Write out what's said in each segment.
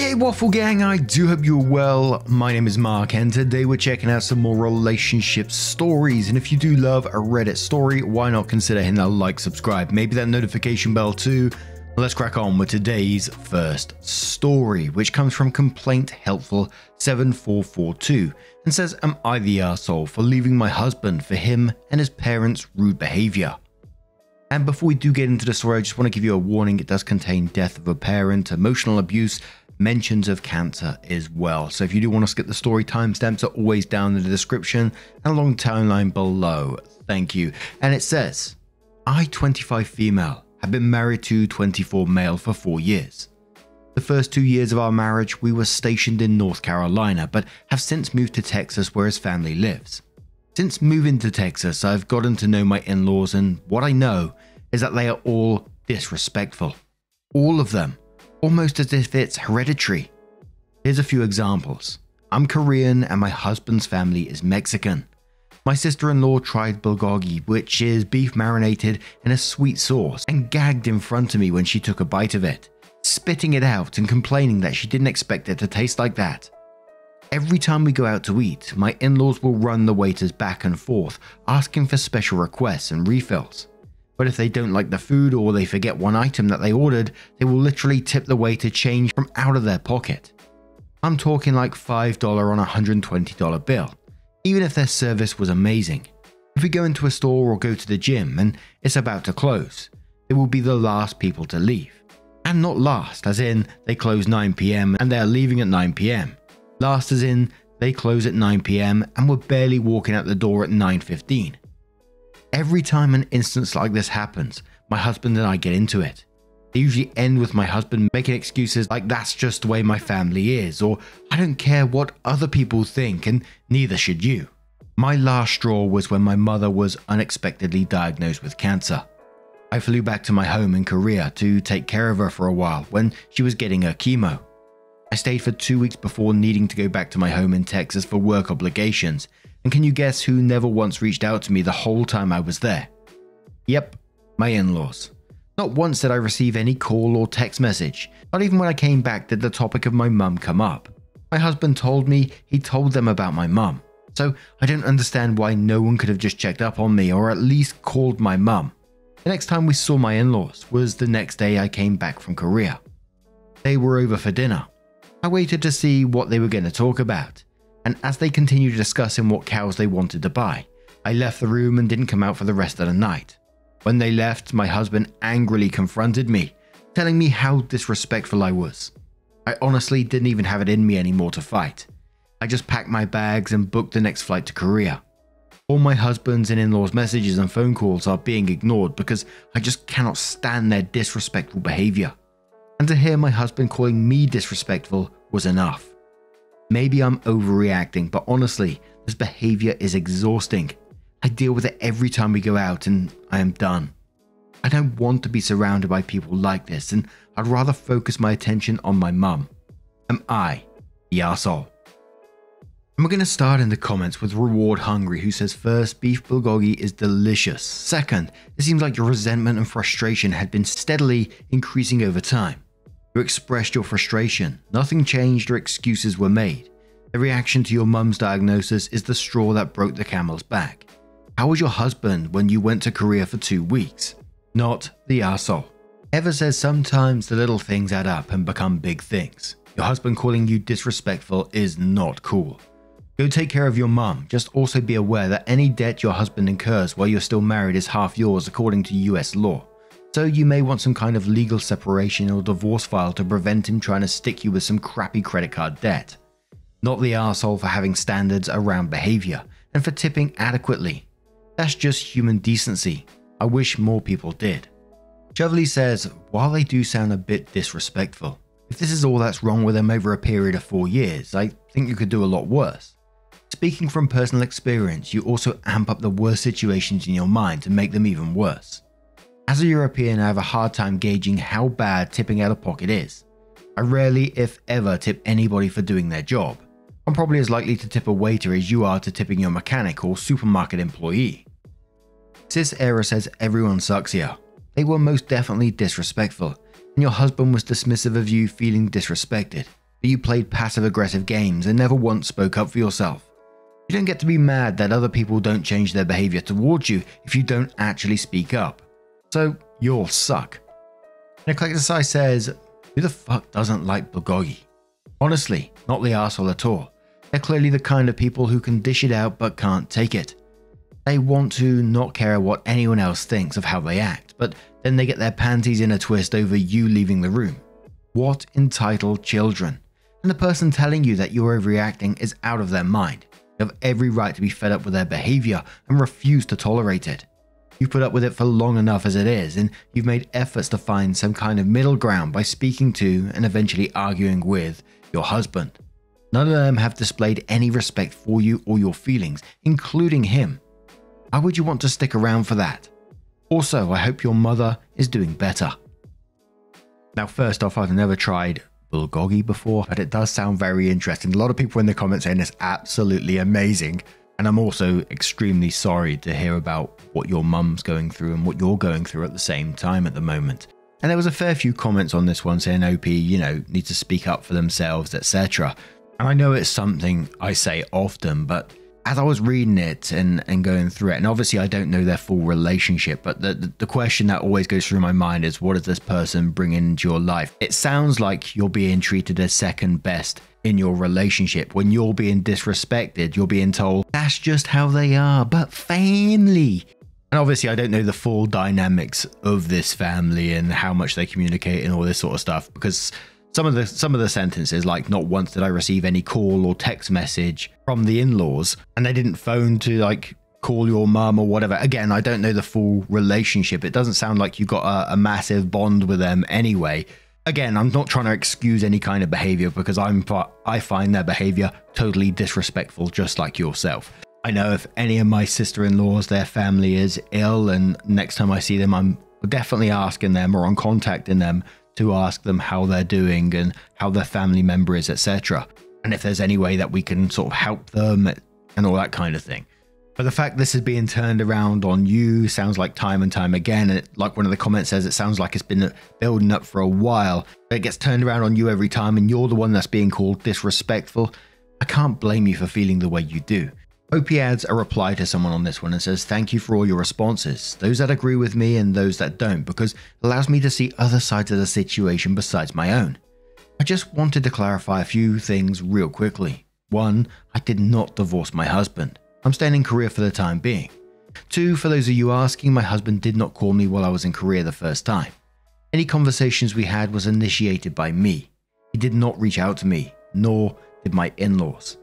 hey, Waffle Gang, I do hope you're well. My name is Mark, and today we're checking out some more relationship stories. And if you do love a Reddit story, why not consider hitting that like, subscribe, maybe that notification bell too. Let's crack on with today's first story, which comes from Complaint Helpful 7442 and says, Am I the asshole for leaving my husband for him and his parents' rude behavior? And before we do get into the story, I just want to give you a warning. It does contain death of a parent, emotional abuse, mentions of cancer as well. So if you do want to skip the story, timestamps are always down in the description and along the timeline below. Thank you. And it says, I, 25 female, have been married to 24 male for four years. The first two years of our marriage, we were stationed in North Carolina, but have since moved to Texas where his family lives. Since moving to Texas, I've gotten to know my in laws, and what I know is that they are all disrespectful. All of them almost as if it's hereditary. Here's a few examples. I'm Korean and my husband's family is Mexican. My sister in law tried bulgogi, which is beef marinated in a sweet sauce, and gagged in front of me when she took a bite of it, spitting it out and complaining that she didn't expect it to taste like that. Every time we go out to eat, my in laws will run the waiters back and forth, asking for special requests and refills. But if they don't like the food or they forget one item that they ordered, they will literally tip the waiter change from out of their pocket. I'm talking like $5 on a $120 bill, even if their service was amazing. If we go into a store or go to the gym and it's about to close, they will be the last people to leave. And not last, as in they close 9pm and they're leaving at 9pm. Last as in they close at 9pm and we're barely walking out the door at 9.15. Every time an instance like this happens, my husband and I get into it. They usually end with my husband making excuses like that's just the way my family is, or I don't care what other people think, and neither should you. My last straw was when my mother was unexpectedly diagnosed with cancer. I flew back to my home in Korea to take care of her for a while when she was getting her chemo. I stayed for two weeks before needing to go back to my home in Texas for work obligations, and can you guess who never once reached out to me the whole time I was there? Yep, my in laws. Not once did I receive any call or text message. Not even when I came back did the topic of my mum come up. My husband told me he told them about my mum. So I don't understand why no one could have just checked up on me or at least called my mum. The next time we saw my in laws was the next day I came back from Korea. They were over for dinner. I waited to see what they were going to talk about and as they continued discussing what cows they wanted to buy, I left the room and didn't come out for the rest of the night. When they left, my husband angrily confronted me, telling me how disrespectful I was. I honestly didn't even have it in me anymore to fight. I just packed my bags and booked the next flight to Korea. All my husband's and in law's messages and phone calls are being ignored because I just cannot stand their disrespectful behavior. And to hear my husband calling me disrespectful was enough. Maybe I'm overreacting, but honestly, this behavior is exhausting. I deal with it every time we go out and I am done. I don't want to be surrounded by people like this and I'd rather focus my attention on my mum. Am I the asshole? And we're going to start in the comments with Reward Hungry, who says first, beef bulgogi is delicious. Second, it seems like your resentment and frustration had been steadily increasing over time. You expressed your frustration. Nothing changed or excuses were made. The reaction to your mum's diagnosis is the straw that broke the camel's back. How was your husband when you went to Korea for two weeks? Not the asshole. Eva says sometimes the little things add up and become big things. Your husband calling you disrespectful is not cool. Go take care of your mum, just also be aware that any debt your husband incurs while you're still married is half yours according to US law. So you may want some kind of legal separation or divorce file to prevent him trying to stick you with some crappy credit card debt. Not the asshole for having standards around behavior and for tipping adequately. That's just human decency. I wish more people did. Chevely says, while they do sound a bit disrespectful, if this is all that's wrong with them over a period of four years, I think you could do a lot worse. Speaking from personal experience, you also amp up the worst situations in your mind to make them even worse. As a European, I have a hard time gauging how bad tipping out of pocket is. I rarely, if ever, tip anybody for doing their job. I'm probably as likely to tip a waiter as you are to tipping your mechanic or supermarket employee. Sis Era says everyone sucks here. They were most definitely disrespectful, and your husband was dismissive of you feeling disrespected. But you played passive aggressive games and never once spoke up for yourself. You don't get to be mad that other people don't change their behavior towards you if you don't actually speak up. So you'll suck. Neglectasai says, Who the fuck doesn't like bulgogi? Honestly, not the asshole at all. They're clearly the kind of people who can dish it out but can't take it. They want to not care what anyone else thinks of how they act, but then they get their panties in a twist over you leaving the room. What entitled children? And the person telling you that you're overreacting is out of their mind. You have every right to be fed up with their behavior and refuse to tolerate it. You've put up with it for long enough as it is, and you've made efforts to find some kind of middle ground by speaking to and eventually arguing with your husband. None of them have displayed any respect for you or your feelings, including him. Why would you want to stick around for that? Also, I hope your mother is doing better. Now, first off, I've never tried bulgogi before, but it does sound very interesting. A lot of people in the comments saying it's absolutely amazing. And I'm also extremely sorry to hear about what your mum's going through and what you're going through at the same time at the moment. And there was a fair few comments on this one saying OP, you know, need to speak up for themselves, etc. And I know it's something I say often, but as I was reading it and, and going through it, and obviously I don't know their full relationship, but the, the, the question that always goes through my mind is what does this person bring into your life? It sounds like you're being treated as second best in your relationship. When you're being disrespected, you're being told, that's just how they are, but family. And obviously, I don't know the full dynamics of this family and how much they communicate and all this sort of stuff because some of the some of the sentences like not once did I receive any call or text message from the in-laws and they didn't phone to like call your mum or whatever. Again, I don't know the full relationship. It doesn't sound like you got a, a massive bond with them anyway again, I'm not trying to excuse any kind of behavior because I'm I find their behavior totally disrespectful, just like yourself. I know if any of my sister-in-laws, their family is ill, and next time I see them, I'm definitely asking them or on contacting them to ask them how they're doing and how their family member is, etc. And if there's any way that we can sort of help them and all that kind of thing. But the fact this is being turned around on you sounds like time and time again. And like one of the comments says, it sounds like it's been building up for a while. But it gets turned around on you every time, and you're the one that's being called disrespectful. I can't blame you for feeling the way you do. OP adds a reply to someone on this one and says, Thank you for all your responses, those that agree with me and those that don't, because it allows me to see other sides of the situation besides my own. I just wanted to clarify a few things real quickly. One, I did not divorce my husband. I'm staying in Korea for the time being. Two, for those of you asking, my husband did not call me while I was in Korea the first time. Any conversations we had was initiated by me. He did not reach out to me, nor did my in-laws.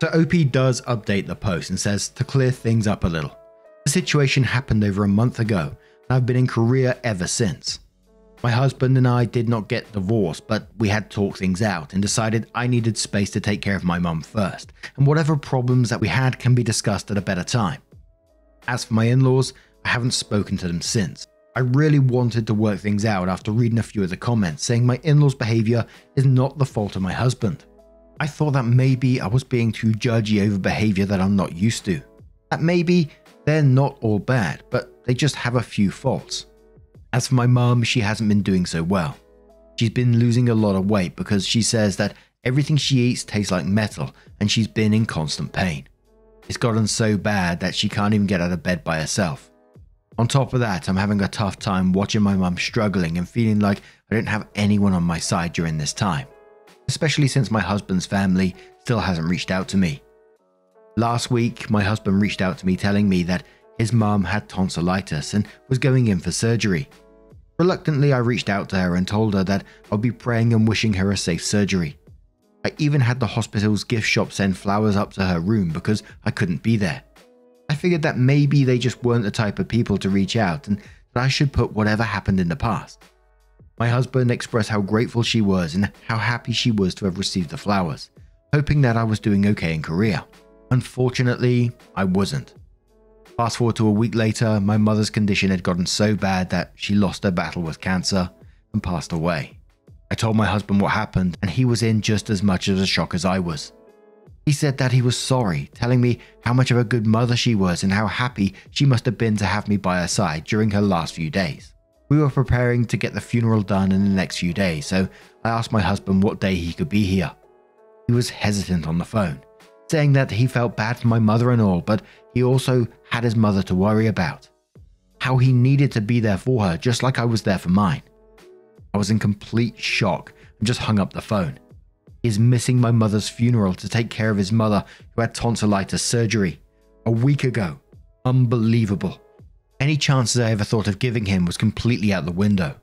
So OP does update the post and says to clear things up a little. The situation happened over a month ago, and I've been in Korea ever since. My husband and I did not get divorced, but we had talked things out and decided I needed space to take care of my mum first, and whatever problems that we had can be discussed at a better time. As for my in laws, I haven't spoken to them since. I really wanted to work things out after reading a few of the comments saying my in law's behaviour is not the fault of my husband. I thought that maybe I was being too judgy over behaviour that I'm not used to. That maybe they're not all bad, but they just have a few faults. As for my mum, she hasn't been doing so well. She's been losing a lot of weight because she says that everything she eats tastes like metal and she's been in constant pain. It's gotten so bad that she can't even get out of bed by herself. On top of that, I'm having a tough time watching my mum struggling and feeling like I don't have anyone on my side during this time, especially since my husband's family still hasn't reached out to me. Last week, my husband reached out to me telling me that his mum had tonsillitis and was going in for surgery. Reluctantly, I reached out to her and told her that I'll be praying and wishing her a safe surgery. I even had the hospital's gift shop send flowers up to her room because I couldn't be there. I figured that maybe they just weren't the type of people to reach out and that I should put whatever happened in the past. My husband expressed how grateful she was and how happy she was to have received the flowers, hoping that I was doing okay in Korea. Unfortunately, I wasn't. Fast forward to a week later, my mother's condition had gotten so bad that she lost her battle with cancer and passed away. I told my husband what happened, and he was in just as much of a shock as I was. He said that he was sorry, telling me how much of a good mother she was and how happy she must have been to have me by her side during her last few days. We were preparing to get the funeral done in the next few days, so I asked my husband what day he could be here. He was hesitant on the phone, saying that he felt bad for my mother and all, but he also had his mother to worry about. How he needed to be there for her, just like I was there for mine. I was in complete shock and just hung up the phone. He is missing my mother's funeral to take care of his mother who had tonsillitis surgery a week ago. Unbelievable. Any chances I ever thought of giving him was completely out the window.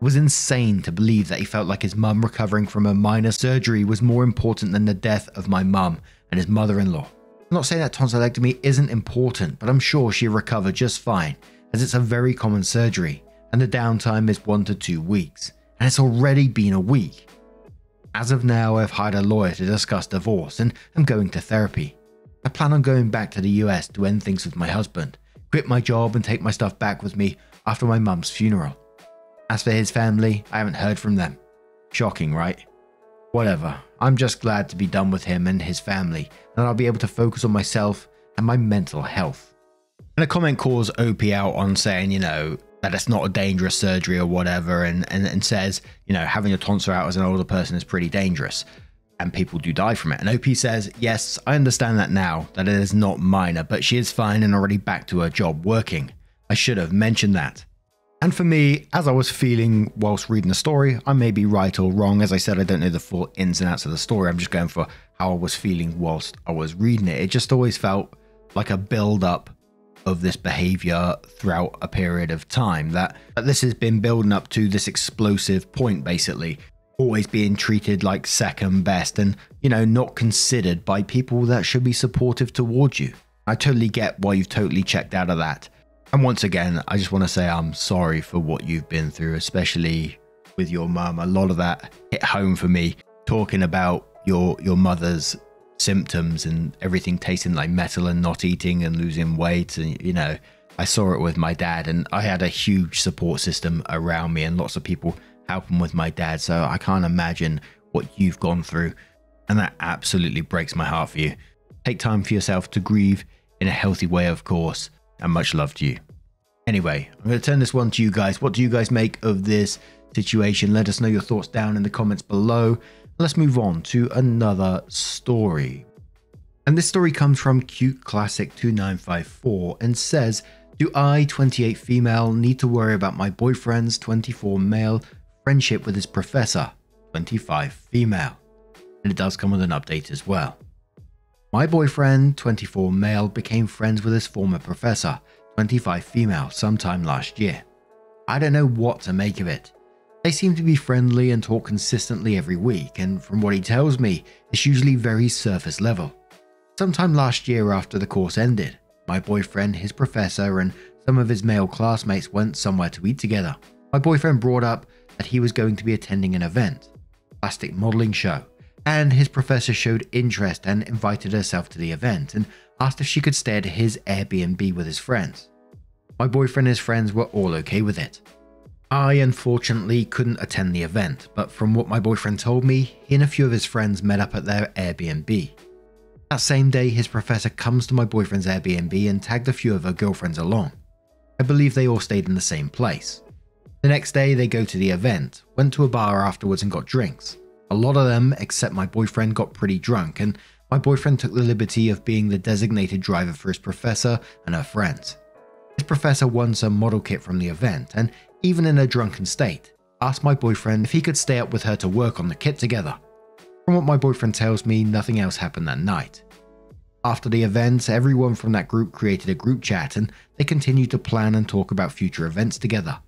It was insane to believe that he felt like his mum recovering from a minor surgery was more important than the death of my mum and his mother in law. I'm not saying that tonsillectomy isn't important, but I'm sure she'll recover just fine, as it's a very common surgery, and the downtime is one to two weeks, and it's already been a week. As of now, I've hired a lawyer to discuss divorce and I'm going to therapy. I plan on going back to the US to end things with my husband, quit my job and take my stuff back with me after my mum's funeral. As for his family, I haven't heard from them. Shocking, right? Whatever, I'm just glad to be done with him and his family, and I'll be able to focus on myself and my mental health. And a comment calls OP out on saying, you know, that it's not a dangerous surgery or whatever, and, and, and says, you know, having a tonsil out as an older person is pretty dangerous and people do die from it. And OP says, Yes, I understand that now, that it is not minor, but she is fine and already back to her job working. I should have mentioned that. And for me, as I was feeling whilst reading the story, I may be right or wrong. As I said, I don't know the full ins and outs of the story. I'm just going for how I was feeling whilst I was reading it. It just always felt like a build up of this behavior throughout a period of time that, that this has been building up to this explosive point basically always being treated like second best and, you know, not considered by people that should be supportive towards you. I totally get why you've totally checked out of that. And once again, I just want to say I'm sorry for what you've been through, especially with your mum. A lot of that hit home for me, talking about your your mother's symptoms and everything tasting like metal and not eating and losing weight and you know I saw it with my dad and I had a huge support system around me and lots of people helping with my dad. So I can't imagine what you've gone through. And that absolutely breaks my heart for you. Take time for yourself to grieve in a healthy way, of course. And much love to you. Anyway, I'm going to turn this one to you guys. What do you guys make of this situation? Let us know your thoughts down in the comments below. Let's move on to another story. And this story comes from Cute Classic 2954 and says, Do I, 28 female, need to worry about my boyfriend's 24 male friendship with his professor, 25 female. And it does come with an update as well. My boyfriend, 24 male, became friends with his former professor, 25 female, sometime last year. I don't know what to make of it. They seem to be friendly and talk consistently every week, and from what he tells me, it's usually very surface level. Sometime last year after the course ended, my boyfriend, his professor, and some of his male classmates went somewhere to eat together. My boyfriend brought up that he was going to be attending an event, plastic modeling show, and his professor showed interest and invited herself to the event and asked if she could stay at his Airbnb with his friends. My boyfriend and his friends were all okay with it. I unfortunately couldn't attend the event, but from what my boyfriend told me, he and a few of his friends met up at their Airbnb. That same day, his professor comes to my boyfriend's Airbnb and tagged a few of her girlfriends along. I believe they all stayed in the same place. The next day, they go to the event, went to a bar afterwards and got drinks. A lot of them, except my boyfriend, got pretty drunk, and my boyfriend took the liberty of being the designated driver for his professor and her friends. His professor won some model kit from the event, and even in a drunken state, asked my boyfriend if he could stay up with her to work on the kit together. From what my boyfriend tells me, nothing else happened that night. After the event, everyone from that group created a group chat and they continued to plan and talk about future events together.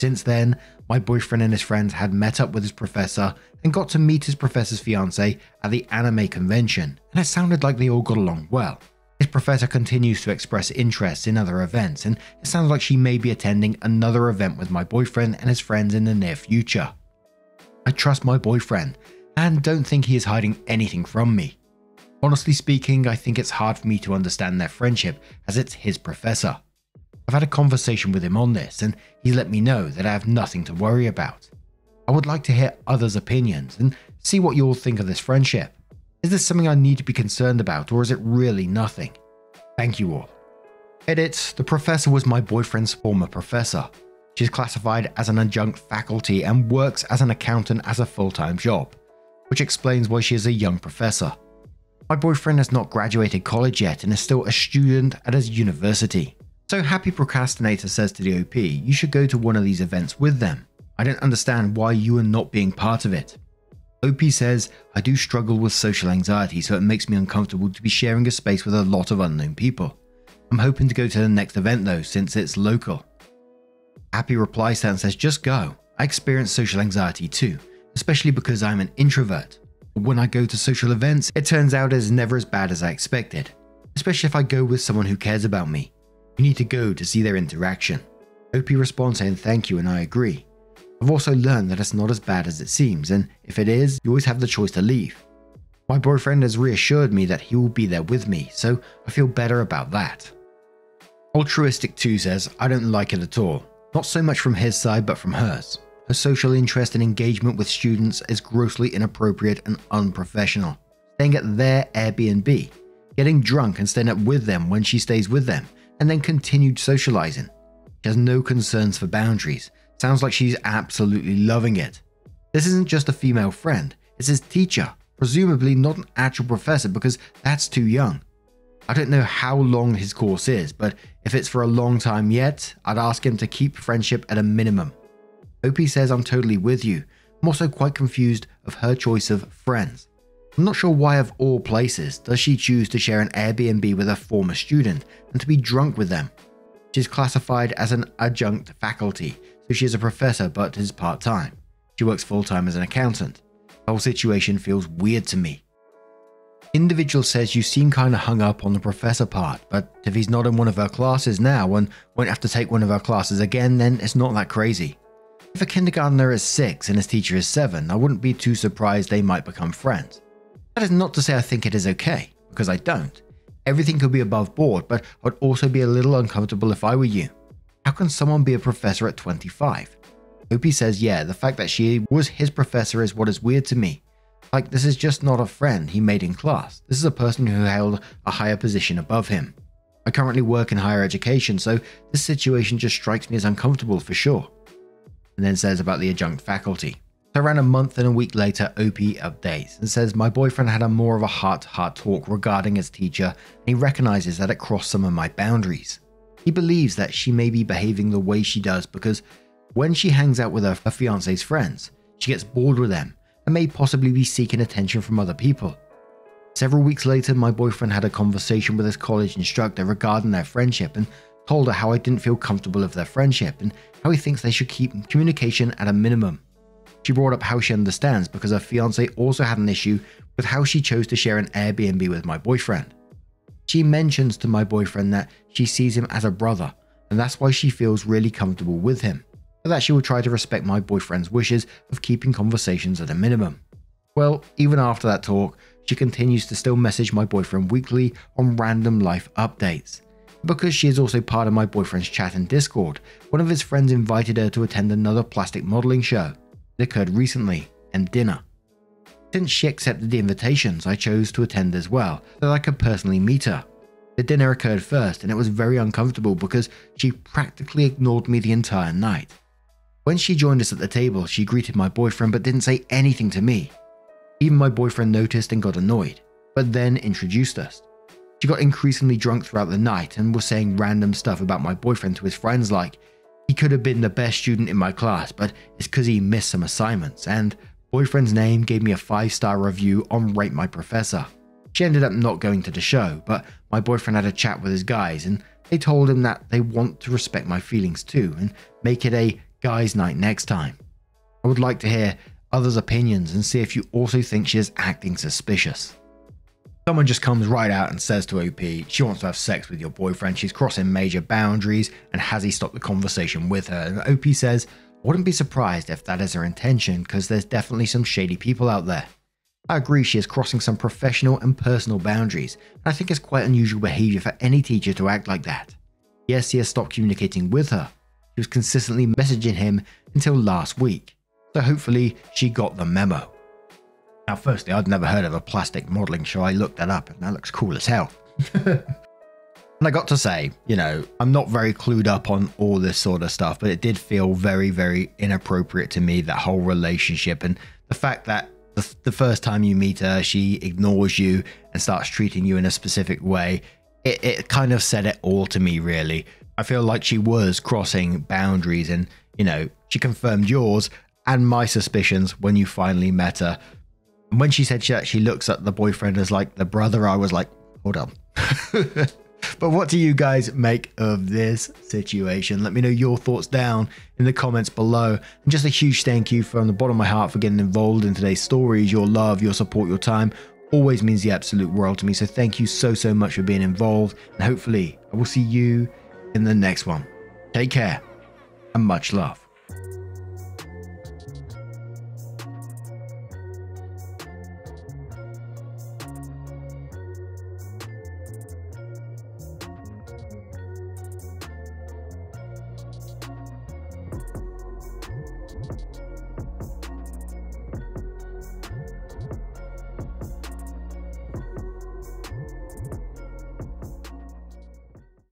Since then, my boyfriend and his friends had met up with his professor and got to meet his professor's fiance at the anime convention, and it sounded like they all got along well. His professor continues to express interest in other events, and it sounds like she may be attending another event with my boyfriend and his friends in the near future. I trust my boyfriend and don't think he is hiding anything from me. Honestly speaking, I think it's hard for me to understand their friendship as it's his professor. I've had a conversation with him on this, and he let me know that I have nothing to worry about. I would like to hear others' opinions and see what you all think of this friendship. Is this something I need to be concerned about, or is it really nothing? Thank you all. Edit The professor was my boyfriend's former professor. She's classified as an adjunct faculty and works as an accountant as a full time job, which explains why she is a young professor. My boyfriend has not graduated college yet and is still a student at his university. So Happy Procrastinator says to the OP, you should go to one of these events with them. I don't understand why you are not being part of it. OP says, I do struggle with social anxiety, so it makes me uncomfortable to be sharing a space with a lot of unknown people. I'm hoping to go to the next event though, since it's local. Happy replies to and says, Just go. I experience social anxiety too, especially because I'm an introvert. But when I go to social events, it turns out it's never as bad as I expected, especially if I go with someone who cares about me. You need to go to see their interaction. OP responds saying thank you, and I agree. I've also learned that it's not as bad as it seems, and if it is, you always have the choice to leave. My boyfriend has reassured me that he will be there with me, so I feel better about that. Altruistic 2 says, I don't like it at all. Not so much from his side, but from hers. Her social interest and engagement with students is grossly inappropriate and unprofessional. Staying at their Airbnb, getting drunk and staying up with them when she stays with them, and then continued socializing. She has no concerns for boundaries, Sounds like she's absolutely loving it. This isn't just a female friend, it's his teacher, presumably not an actual professor because that's too young. I don't know how long his course is, but if it's for a long time yet, I'd ask him to keep friendship at a minimum. OP says I'm totally with you. I'm also quite confused of her choice of friends. I'm not sure why, of all places, does she choose to share an Airbnb with a former student and to be drunk with them. She's classified as an adjunct faculty, so she is a professor but is part time. She works full time as an accountant. The whole situation feels weird to me. Individual says you seem kinda hung up on the professor part, but if he's not in one of her classes now and won't have to take one of her classes again, then it's not that crazy. If a kindergartner is 6 and his teacher is 7, I wouldn't be too surprised they might become friends. That is not to say I think it is okay, because I don't. Everything could be above board, but I'd also be a little uncomfortable if I were you. How can someone be a professor at 25? OP says, yeah, the fact that she was his professor is what is weird to me. Like, this is just not a friend he made in class. This is a person who held a higher position above him. I currently work in higher education, so this situation just strikes me as uncomfortable for sure. And then says about the adjunct faculty. So around a month and a week later, OP updates and says my boyfriend had a more of a heart-to-heart talk regarding his teacher, and he recognizes that it crossed some of my boundaries. He believes that she may be behaving the way she does because when she hangs out with her, her fiance's friends, she gets bored with them and may possibly be seeking attention from other people. Several weeks later, my boyfriend had a conversation with his college instructor regarding their friendship and told her how I didn't feel comfortable with their friendship and how he thinks they should keep communication at a minimum. She brought up how she understands because her fiance also had an issue with how she chose to share an Airbnb with my boyfriend. She mentions to my boyfriend that she sees him as a brother, and that's why she feels really comfortable with him, but that she will try to respect my boyfriend's wishes of keeping conversations at a minimum. Well, even after that talk, she continues to still message my boyfriend weekly on random life updates. Because she is also part of my boyfriend's chat and Discord, one of his friends invited her to attend another plastic modeling show. It occurred recently, and dinner. Since she accepted the invitations, I chose to attend as well, so that I could personally meet her. The dinner occurred first, and it was very uncomfortable because she practically ignored me the entire night. When she joined us at the table, she greeted my boyfriend but didn't say anything to me. Even my boyfriend noticed and got annoyed, but then introduced us. She got increasingly drunk throughout the night and was saying random stuff about my boyfriend to his friends like, he could have been the best student in my class, but it's because he missed some assignments, and Boyfriend's name gave me a 5 star review on Rate My Professor. She ended up not going to the show, but my boyfriend had a chat with his guys and they told him that they want to respect my feelings too and make it a guys' night next time. I would like to hear others' opinions and see if you also think she is acting suspicious. Someone just comes right out and says to OP she wants to have sex with your boyfriend, she's crossing major boundaries, and has he stopped the conversation with her? And OP says, wouldn't be surprised if that is her intention, because there's definitely some shady people out there. I agree she is crossing some professional and personal boundaries, and I think it's quite unusual behaviour for any teacher to act like that. Yes, he has stopped communicating with her. She was consistently messaging him until last week, so hopefully she got the memo. Now, firstly, I'd never heard of a plastic modelling show. I looked that up, and that looks cool as hell. And I got to say, you know, I'm not very clued up on all this sort of stuff, but it did feel very, very inappropriate to me, that whole relationship. And the fact that the, the first time you meet her, she ignores you and starts treating you in a specific way. It, it kind of said it all to me, really. I feel like she was crossing boundaries and, you know, she confirmed yours and my suspicions when you finally met her. And when she said she actually looks at the boyfriend as like the brother, I was like, hold on. but what do you guys make of this situation? Let me know your thoughts down in the comments below. And just a huge thank you from the bottom of my heart for getting involved in today's stories. Your love, your support, your time always means the absolute world to me. So thank you so, so much for being involved. And hopefully, I will see you in the next one. Take care and much love.